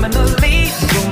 so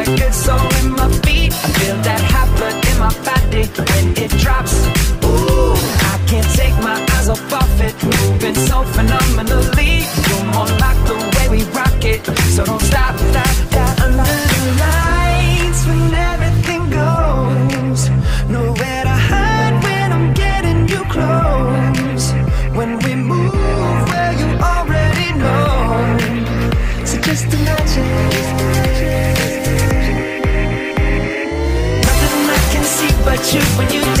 it, moving so phenomenally. You're more like the way we rock it, so don't stop, stop, stop. Under the lights when everything goes, nowhere to hide when I'm getting you close. When we move, well you already know. So just imagine. Nothing I can see but you when you